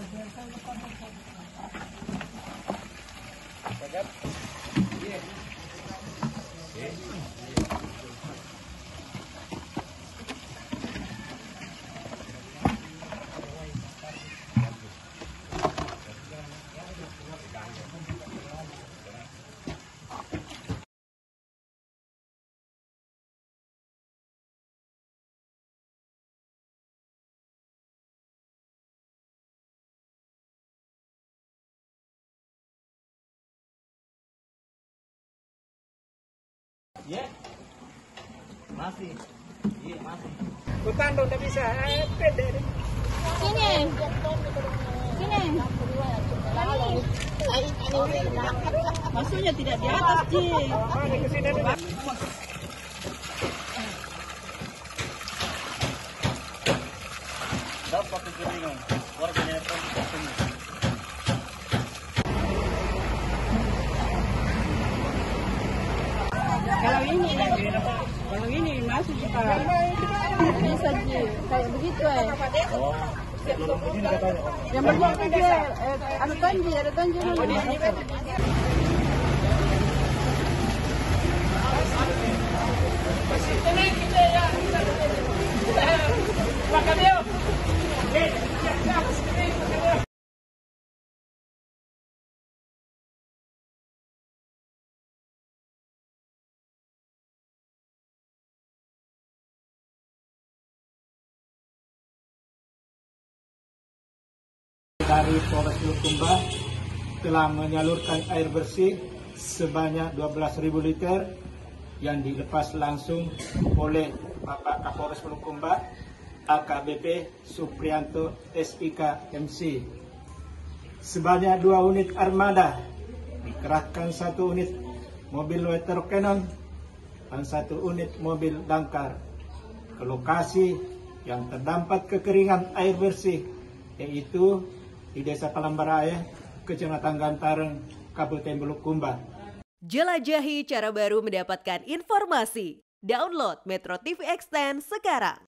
Thank you. Ya. Masih. Iya, masih. Dong udah bisa. Sini. Sini. Maksudnya tidak di atas, dulu. Dapat kekeringan. Kalau ini masuk kita. Bisa, Ji. Kayak begitu, eh. Oh. Yang berbuat dia, eh, ada tonji, ada tonji dulu. Dari Polres Bulukumba telah menyalurkan air bersih sebanyak 12.000 liter yang dilepas langsung oleh Bapak Kapolres Bulukumba AKBP Suprianto SIK MC. Sebanyak dua unit armada dikerahkan satu unit mobil water cannon dan satu unit mobil damkar ke lokasi yang terdapat kekeringan air bersih yaitu di Desa Palambaraya, Kecamatan Gantareng, Kabupaten Bulukumba. Jelajahi cara baru mendapatkan informasi. Download Metro TV Extend sekarang.